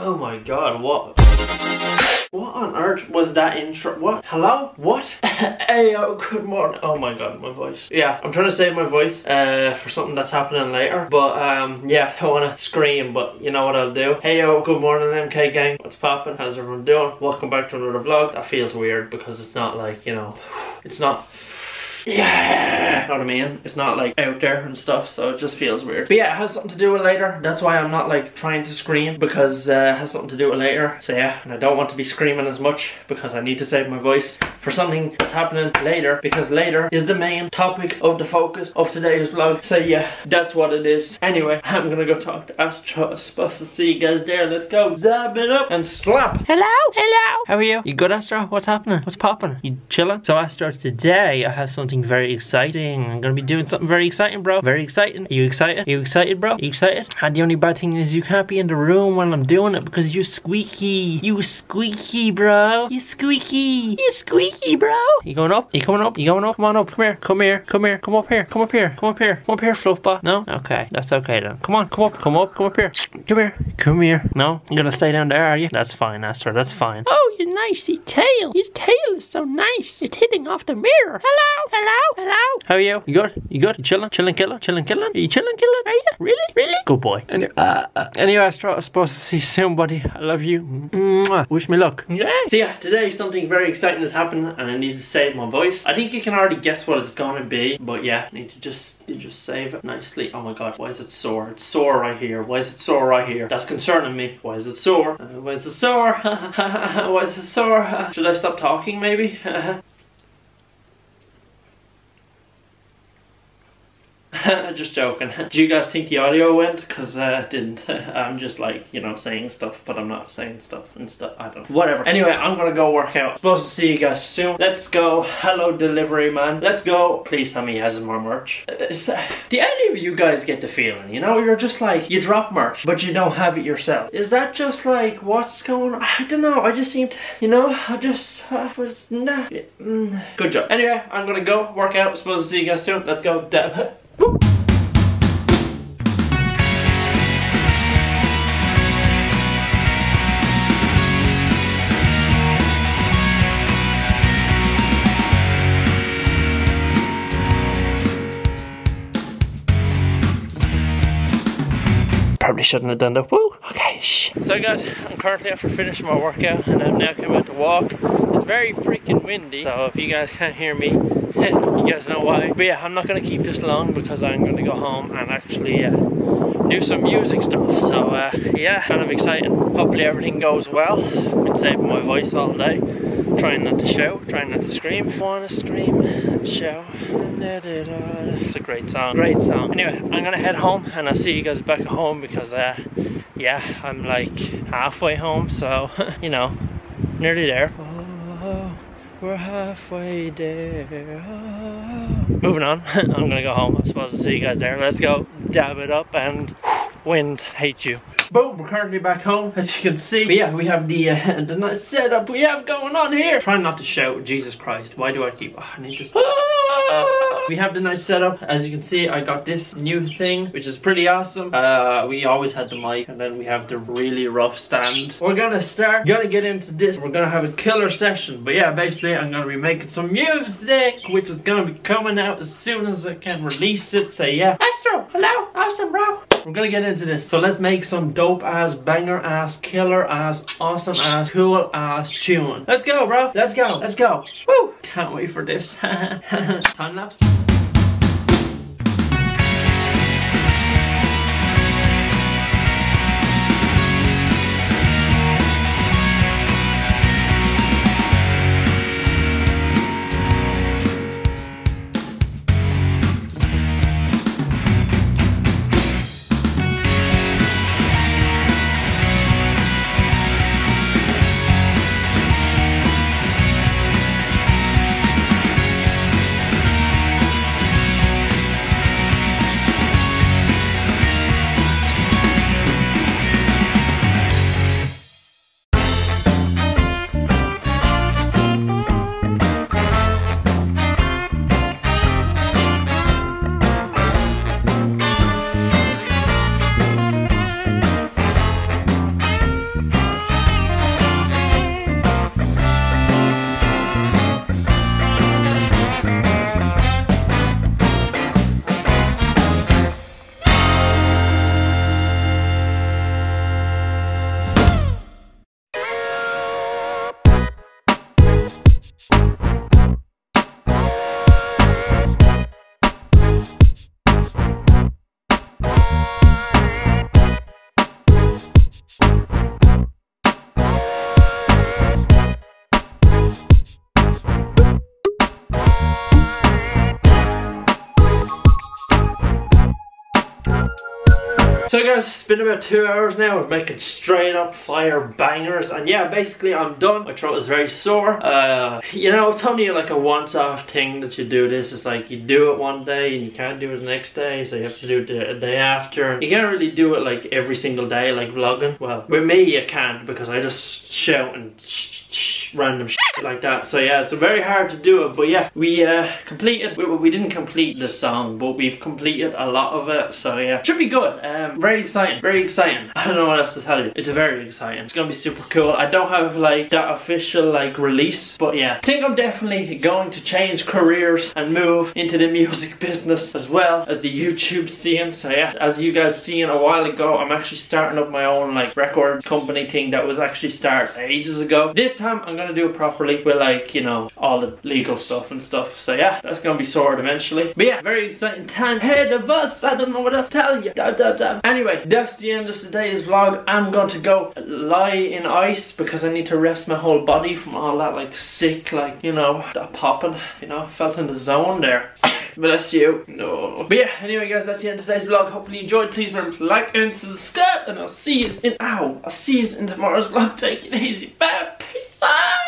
Oh my god, what? What on earth was that intro? What? Hello? What? hey, oh, good morning. Oh my god, my voice. Yeah, I'm trying to save my voice uh, for something that's happening later. But um, yeah, I don't want to scream, but you know what I'll do. Hey, yo, good morning, MK gang. What's poppin'? How's everyone doing? Welcome back to another vlog. That feels weird because it's not like, you know, it's not yeah, know what I mean? It's not like out there and stuff, so it just feels weird. But yeah, it has something to do with later. That's why I'm not like trying to scream because uh, it has something to do with later. So yeah, and I don't want to be screaming as much because I need to save my voice for something that's happening later because later is the main topic of the focus of today's vlog. So yeah, that's what it is. Anyway, I'm gonna go talk to Astro. I'm supposed to see you guys there. Let's go zap it up and slap. Hello? Hello? How are you? You good, Astro? What's happening? What's popping? You chilling? So, Astro, today I have something very exciting. I'm gonna be doing something very exciting, bro. Very exciting. Are you excited? Are you excited, bro? Are you excited? And the only bad thing is you can't be in the room while I'm doing it because you're squeaky. You squeaky, bro. You squeaky. You squeaky, bro. You going up? You coming up? You going up? Come on up. Come here. Come here. Come here. Come up here. Come up here. Come up here. Come up here, Fluffbot. No? Okay. That's okay then. Come on. Come up. Come up. Come up here. Come here. Come here. No? You're gonna stay down there, are you? That's fine, Astro. That's fine. Oh, your nicey tail. His tail is so nice. It's hitting off the mirror. Hello? Hello? Hello? How are you? You good? You good? You chilling? Chilling, killing? Chilling, killing? Are you chilling, killing? Are you? Really? Really? Good boy. Anyway, uh, uh, anyway I'm supposed to see somebody. I love you. Mwah. Wish me luck. Yeah. So yeah, today something very exciting has happened and I need to save my voice. I think you can already guess what it's gonna be, but yeah, I need to just to just save it nicely. Oh my god, why is it sore? It's sore right here. Why is it sore right here? That's concerning me. Why is it sore? Uh, why is it sore? why is it sore? Should I stop talking maybe? just joking. Do you guys think the audio went? Because uh, didn't. I'm just like, you know, saying stuff, but I'm not saying stuff and stuff. I don't know. Whatever. Anyway, I'm gonna go work out. Supposed to see you guys soon. Let's go. Hello, delivery man. Let's go. Please tell me he has more merch. Uh, do any of you guys get the feeling, you know, you're just like, you drop merch, but you don't have it yourself? Is that just like, what's going on? I don't know. I just seem to, you know, I just uh, was nah. Mm. Good job. Anyway, I'm gonna go work out. Supposed to see you guys soon. Let's go. Probably shouldn't have done that. Woo! Okay. So guys, I'm currently after finishing my workout and I'm now coming out to walk. It's very freaking windy, so if you guys can't hear me, guys know why. But yeah, I'm not gonna keep this long because I'm gonna go home and actually uh, do some music stuff. So uh, yeah, kind of exciting. Hopefully everything goes well. I've been saving my voice all day. Trying not to shout, trying not to scream. Wanna scream and shout. It's a great song, great song. Anyway, I'm gonna head home and I'll see you guys back at home because uh, yeah, I'm like halfway home, so you know, nearly there. We're halfway there. Oh. Moving on, I'm gonna go home. I'm supposed to see you guys there. Let's go dab it up and wind hate you. Boom, we're currently back home, as you can see. But yeah, we have the, uh, the nice setup we have going on here. Trying not to shout, Jesus Christ. Why do I keep, oh, I need to... We have the nice setup. As you can see, I got this new thing, which is pretty awesome. Uh, we always had the mic, and then we have the really rough stand. We're gonna start, gonna get into this. We're gonna have a killer session. But yeah, basically, I'm gonna be making some music, which is gonna be coming out as soon as I can release it. So yeah. Astro, hello, awesome, bro. We're gonna get into this. So let's make some dope ass, banger ass, killer ass, awesome ass, cool ass tune. Let's go, bro. Let's go. Let's go. Woo! Can't wait for this. Time lapse. So guys, it's been about two hours now of making straight up fire bangers. And yeah, basically I'm done. My throat is very sore. Uh, you know, it's only like a once off thing that you do this. It's like you do it one day and you can't do it the next day. So you have to do it the day after. You can't really do it like every single day like vlogging. Well, with me you can't because I just shout and random like that. So yeah, it's very hard to do it. But yeah, we uh, completed. We, we, didn't complete the song, but we've completed a lot of it. So yeah, should be good. Um, very exciting. Very exciting. I don't know what else to tell you. It's very exciting. It's gonna be super cool. I don't have like that official like release, but yeah, I think I'm definitely going to change careers and move into the music business as well as the YouTube scene. So yeah, as you guys seen a while ago, I'm actually starting up my own like record company thing that was actually started ages ago. This time I'm gonna do it properly with like, you know, all the legal stuff and stuff. So yeah, that's gonna be sorted eventually. But yeah, very exciting time ahead of us. I don't know what else to tell you. Da, da, da. Anyway, that's the end of today's vlog. I'm going to go lie in ice because I need to rest my whole body from all that like sick, like, you know, that popping, you know, felt in the zone there. Bless you. No. But yeah, anyway guys, that's the end of today's vlog. Hopefully you enjoyed. Please remember to like and subscribe. And I'll see you in, ow, I'll see you in tomorrow's vlog. Take it easy. Bye. Peace out.